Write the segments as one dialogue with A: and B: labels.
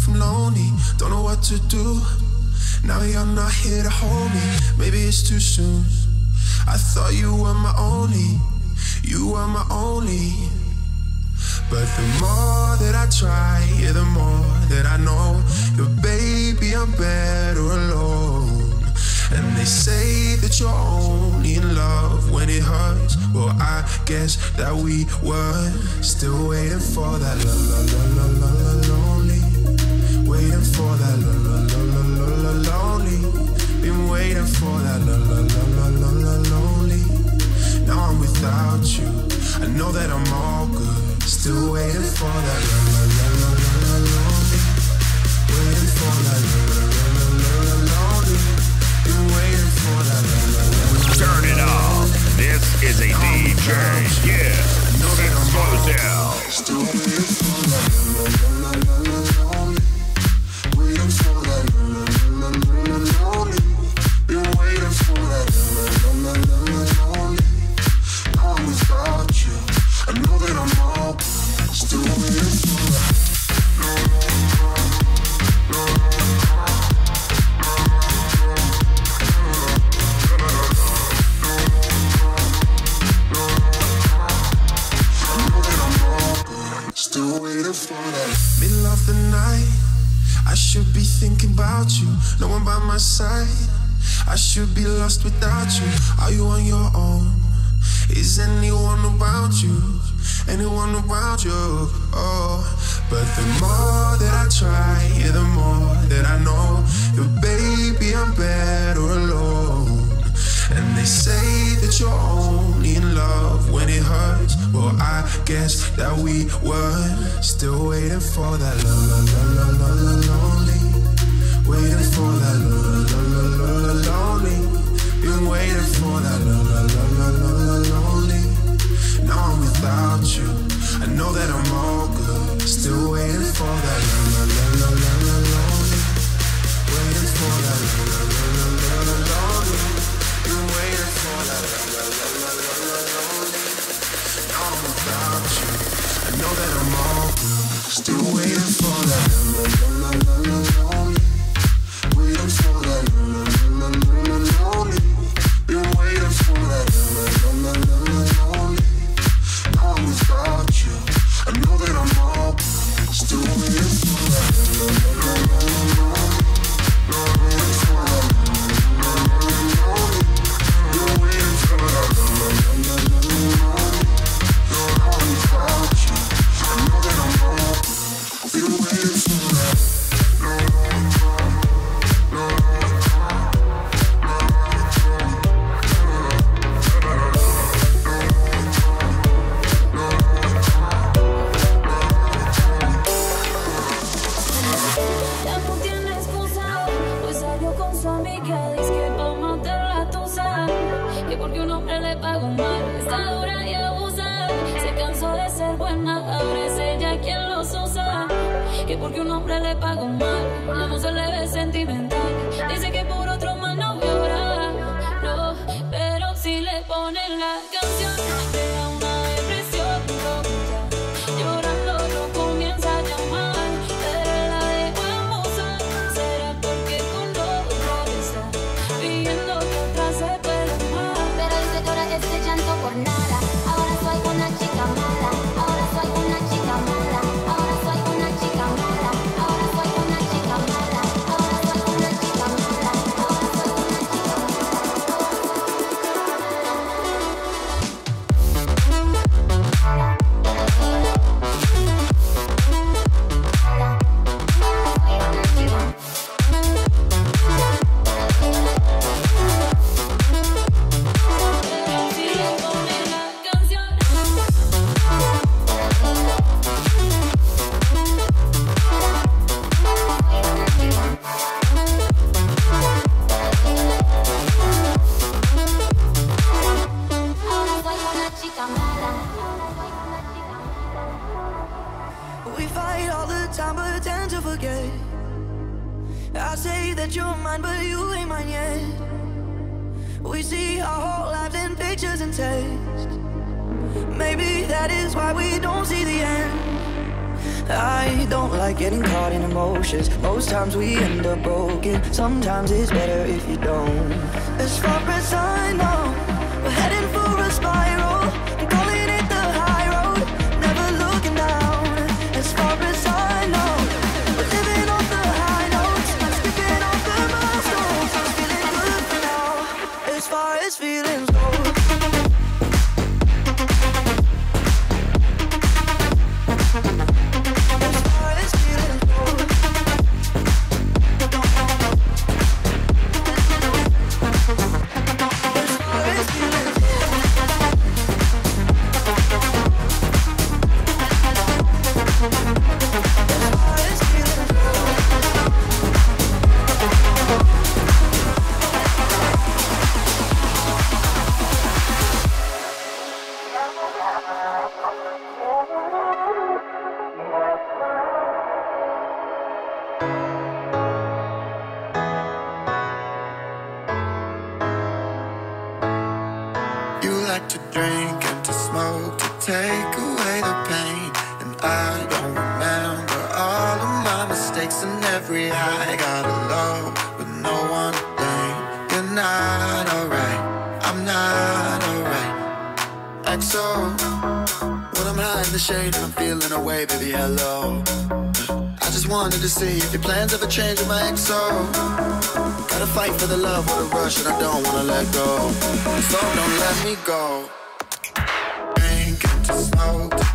A: crowded I'm lonely. Don't know what to do. Now you're not here to hold me. Maybe it's too soon. I thought you were my only, you were my only. But the more that I try, yeah, the more that I know. That baby, I'm better alone. And they say that you're only in love when it hurts. Well, I guess that we were still waiting for that Waiting for that la la la la la la lonely. Been waiting for that la la la la la la lonely. Now I'm without you. I know that I'm all good. Still waiting for that la la la la la la lonely. Waiting for that la la la la la la lonely. Been waiting for that la la la la.
B: Turn it up. This is a DJ. Yeah. Explosive.
A: Still waiting for that la la la la la. Waiting for Anyone about you? Oh, but the more that I try, yeah, the more that I know. That baby, I'm better alone. And they say that you're only in love when it hurts. Well, I guess that we were still waiting for that la la la la la la lonely. Waiting for that la la la la la lonely. Been waiting for that la la la la la la lonely.
C: Le pagó mal, no se le ve sentimental. Dice que por otro más no llora, no, pero si le ponen la
D: as feelings
E: in the shade and I'm feeling away, baby, hello. I just wanted to see if your plans ever change with my XO. Gotta fight for the love with a rush and I don't wanna let go. So don't let me go. Drink and to smoke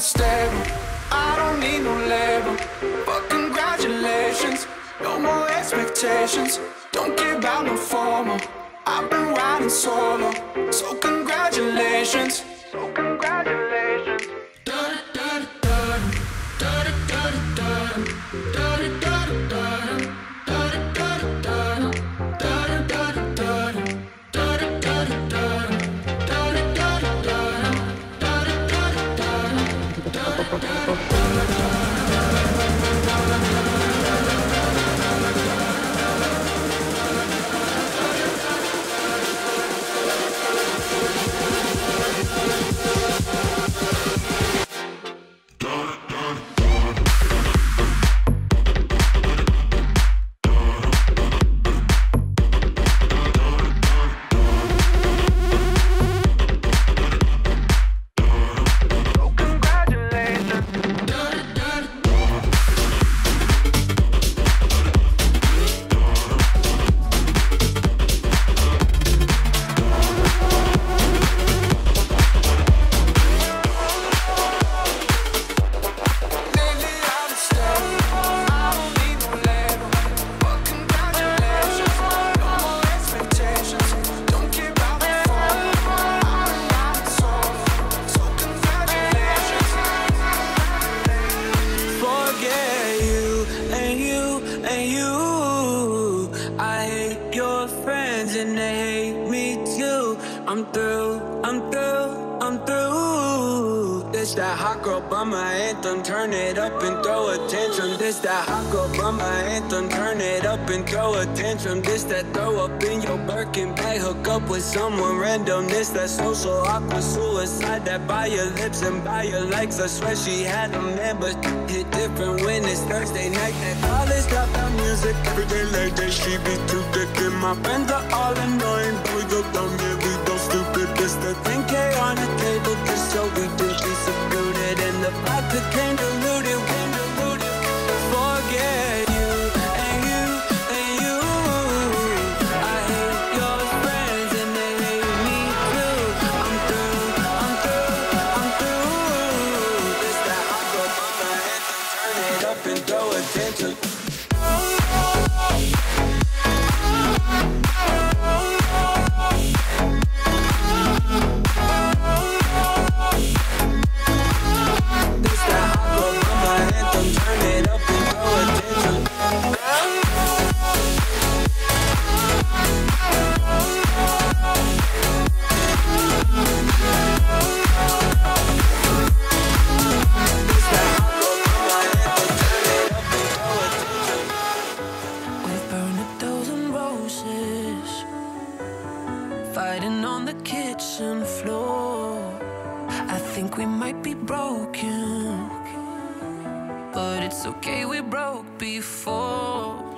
F: Stable. I don't need no label. But congratulations, no more expectations. Don't care about no formal. I've been riding solo, so congratulations. So congratulations. Lately lips and by your likes. I swear she had a man, but hit different when it's Thursday night. That college dropout music every day like that. She be too thick and my friends are all annoying. We go dumb, yeah, we go stupid. This the 10K on the table just so we think we secluded. And the vodka came
C: fighting on the kitchen floor. I think we might be broken, but it's okay, we broke before.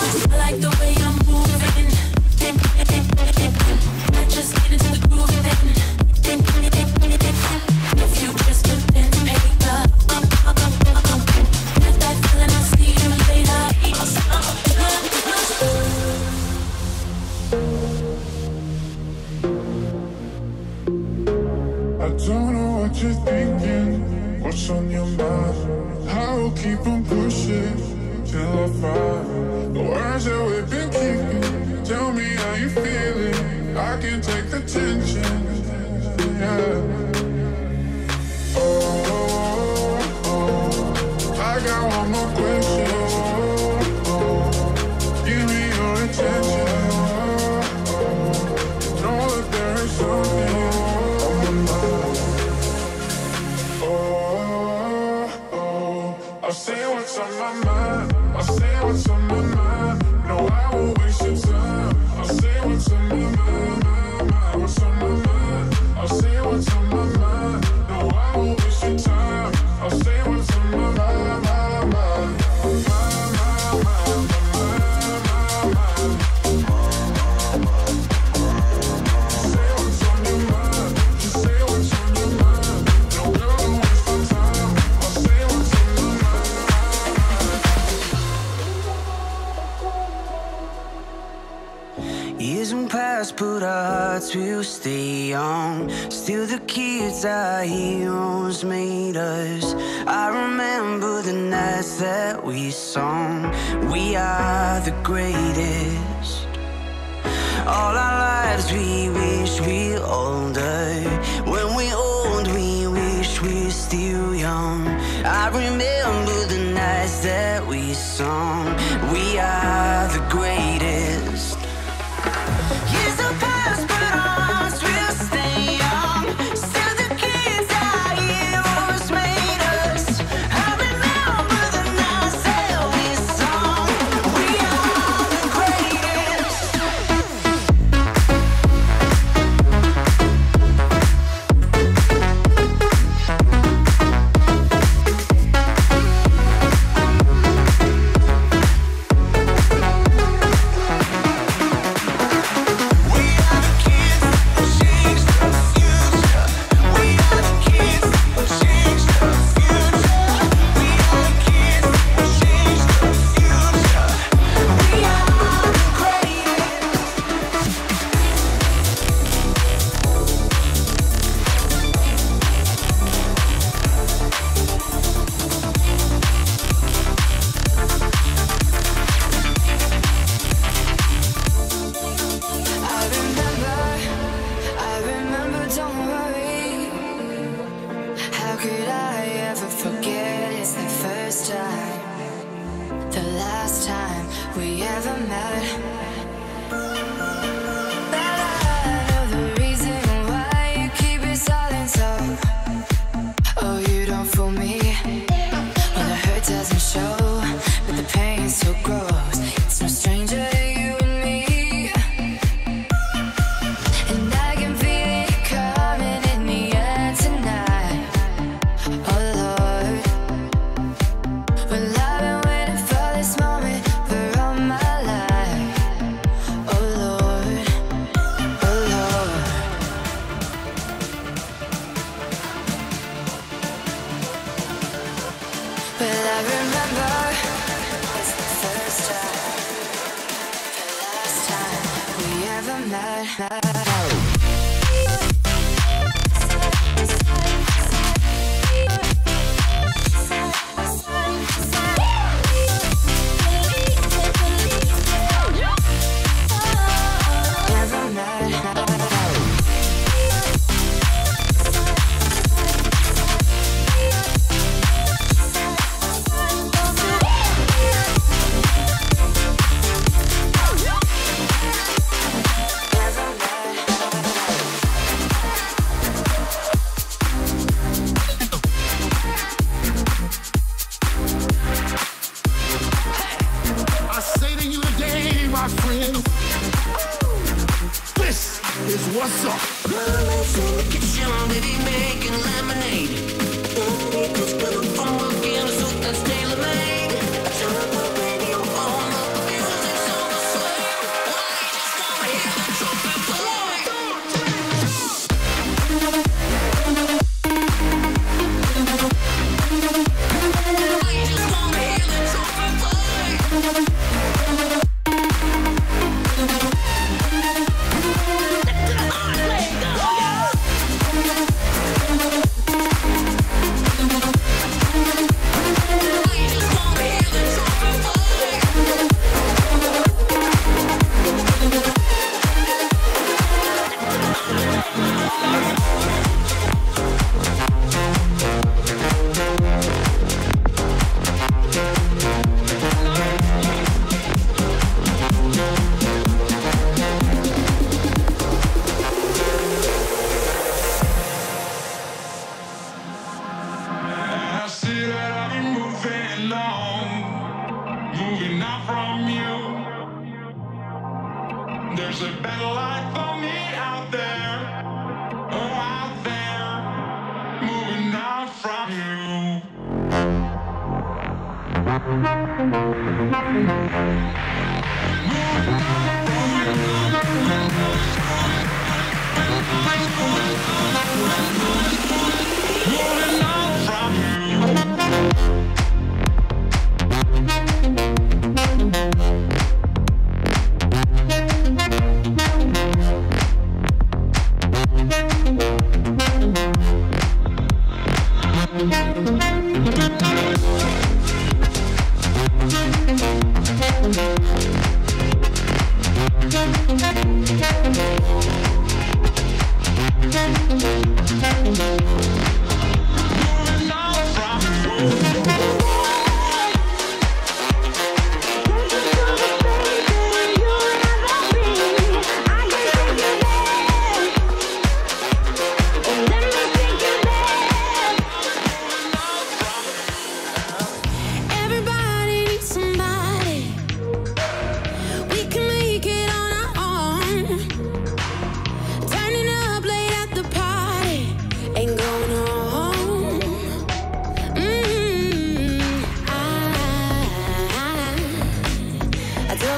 C: I like the
G: way we
H: ever met.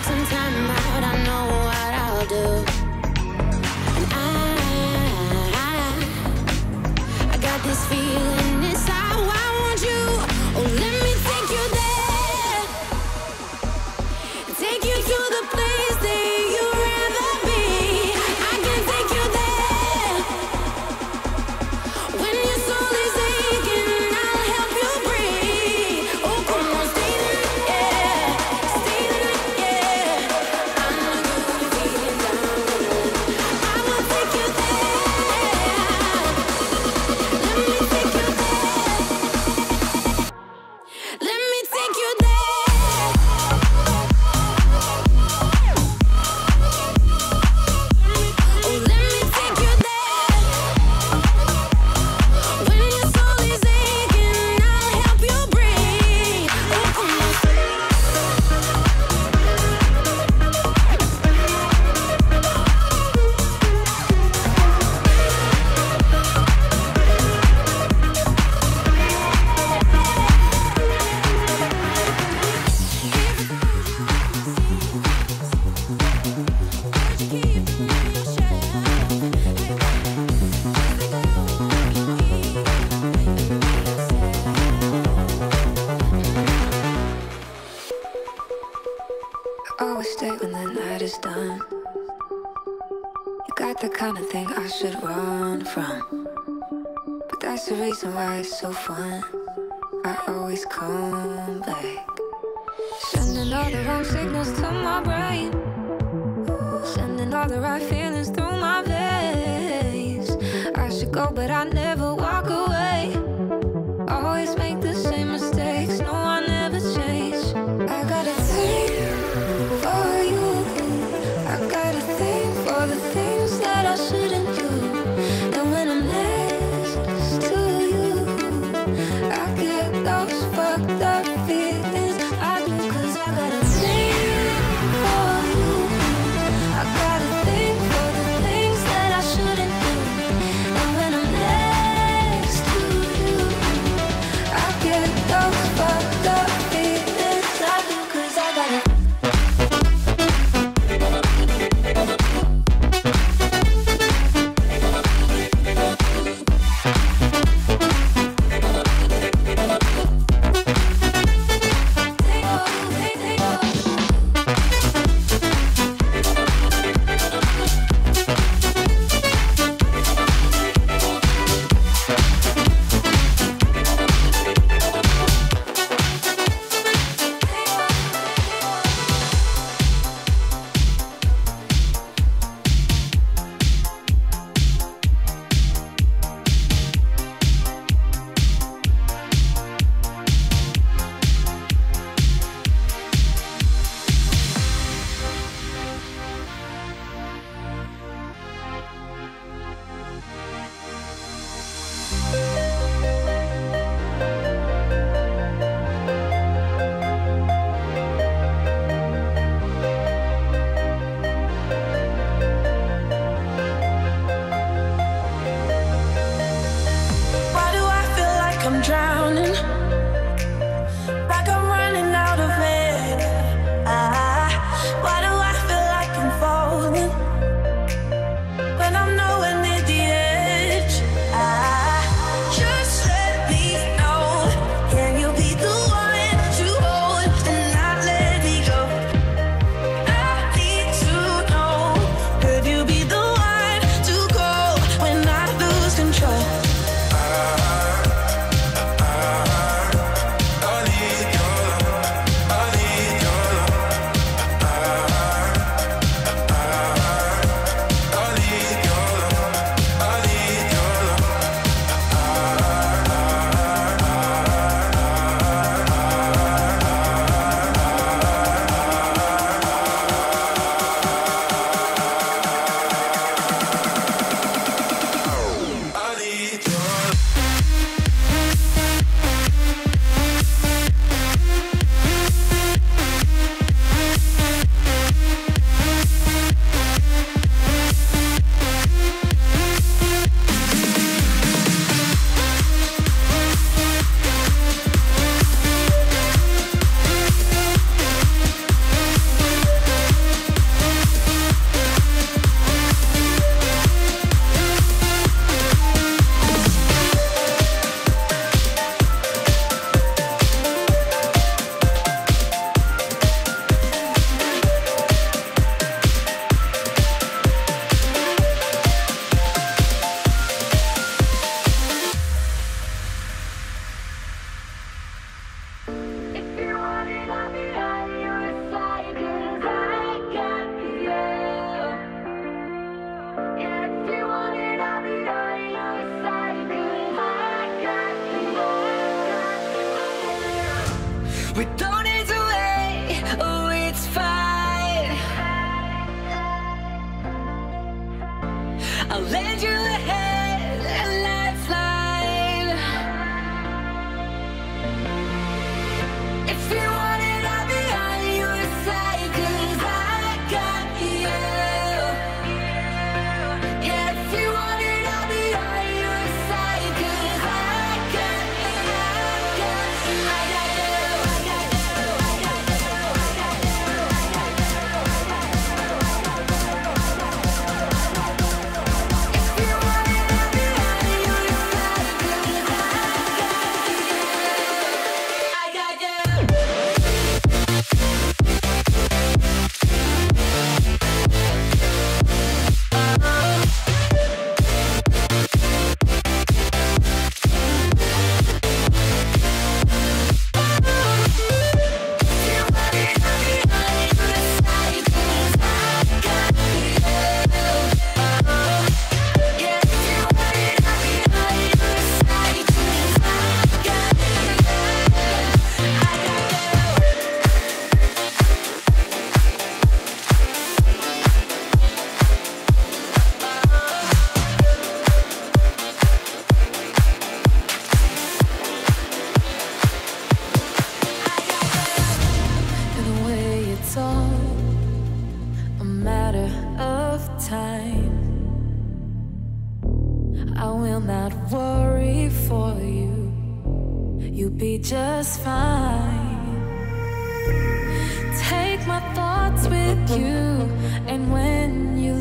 G: took some time out, I know what I'll do. And I, I, I
I: got this feeling. But that's the reason why it's so fun. I always come back. Sending all the wrong signals to my brain. Sending all the right feelings through my veins. I should go, but I never.
J: Mm-hmm.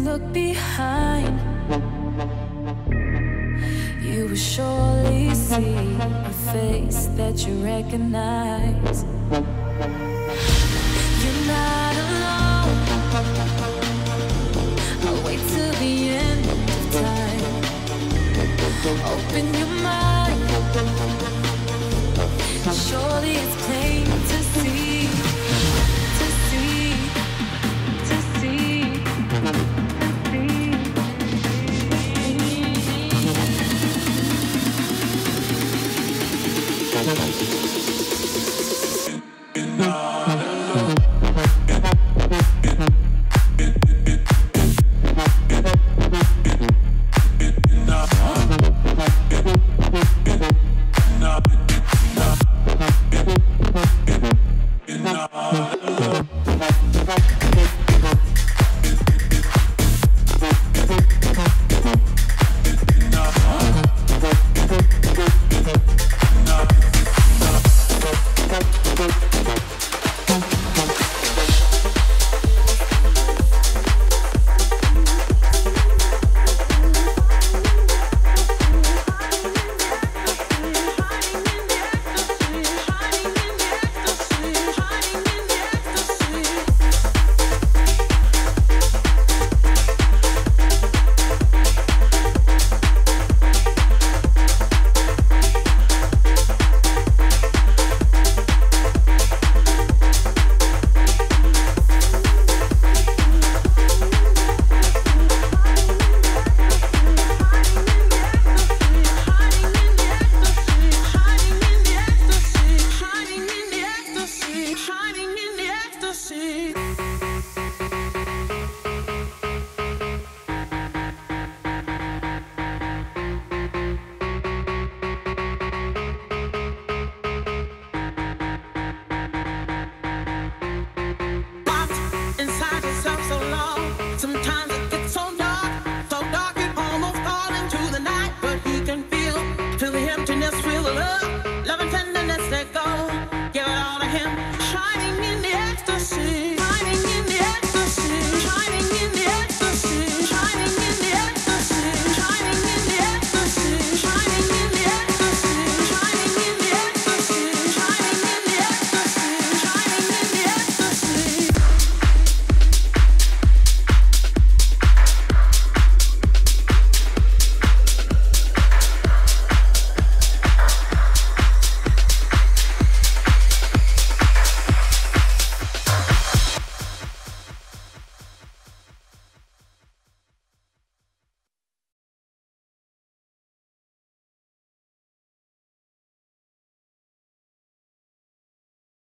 J: Look behind, you will surely see a face that you recognize. You're not alone. I'll wait till the end of time. Open your mind. Surely it's plain